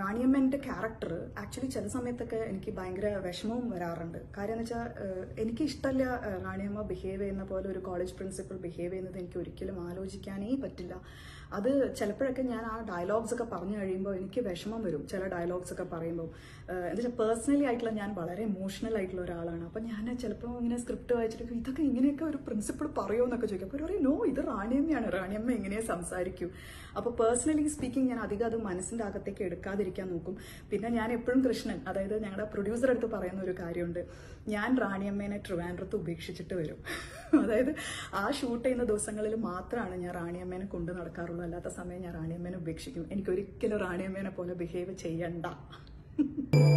റാണിയമ്മന്റെ character actually ചില സമയത്തൊക്കെ എനിക്ക് ഭയങ്കര വിഷമവും വരാറുണ്ട്. കാര്യം എന്ന് വെച്ചാൽ എനിക്ക് ഇഷ്ടമല്ല റാണിയമ്മ ബിഹേവ് ചെയ്യുന്ന പോലെ ഒരു കോളേജ് പ്രിൻസിപ്പൾ ബിഹേവ് ചെയ്യുന്നത് എനിക്ക് ഒരിക്കലും ആലോചിക്കാനേ പറ്റില്ല. അത് ചിലപ്പോഴൊക്കെ ഞാൻ ആ ഡയലോഗ്സ് ഒക്കെ പറഞ്ഞു കഴിയുമ്പോൾ എനിക്ക് വിഷമം വരും ചില ഡയലോഗ്സ് ഒക്കെ പറയുമ്പോൾ എന്താ വെച്ചാൽ പേഴ്സണലി ആയിട്ടുള്ള ഞാൻ വളരെ ഇമോഷണൽ ആയിട്ടുള്ള ഒരാളാണ്. അപ്പം ഞാൻ ചിലപ്പോൾ ഇങ്ങനെ സ്ക്രിപ്റ്റ് വായിച്ചിട്ട് ഇതൊക്കെ ഇങ്ങനെയൊക്കെ ഒരു പ്രിൻസിപ്പൾ പറയുമോ എന്നൊക്കെ ചോദിക്കും. അപ്പോൾ പറയും നോ ഇത് റാണിയമ്മയാണ്. റാണിയമ്മ എങ്ങനെയാണ് സംസാരിക്കും. അപ്പോൾ പേഴ്സണലി സ്പീക്കിംഗ് ഞാൻ അധികം അത് മനസ്സിന്റെ അകത്തേക്ക് എടുക്കാതിരിക്കാൻ നോക്കും. പിന്നെ ഞാൻ എപ്പോഴും കൃഷ്ണൻ അതായത് ഞങ്ങളുടെ പ്രൊഡ്യൂസർ അടുത്ത് പറയുന്ന ഒരു കാര്യമുണ്ട്. ഞാൻ റാണിയമ്മേനെ ട്രിവാൻഡ്രത്ത് ഉപേക്ഷിച്ചിട്ട് വരും. അതായത് ആ ഷൂട്ട് ചെയ്യുന്ന ദിവസങ്ങളിൽ മാത്രമാണ് ഞാൻ റാണിയമ്മേനെ കൊണ്ടു നടക്കാറുള്ളൂ. അല്ലാത്ത സമയം ഞാൻ റാണിയമ്മേനെ ഉപേക്ഷിക്കും. എനിക്കൊരിക്കലും റാണിയമ്മേനെ പോലെ ബിഹേവ് ചെയ്യണ്ട.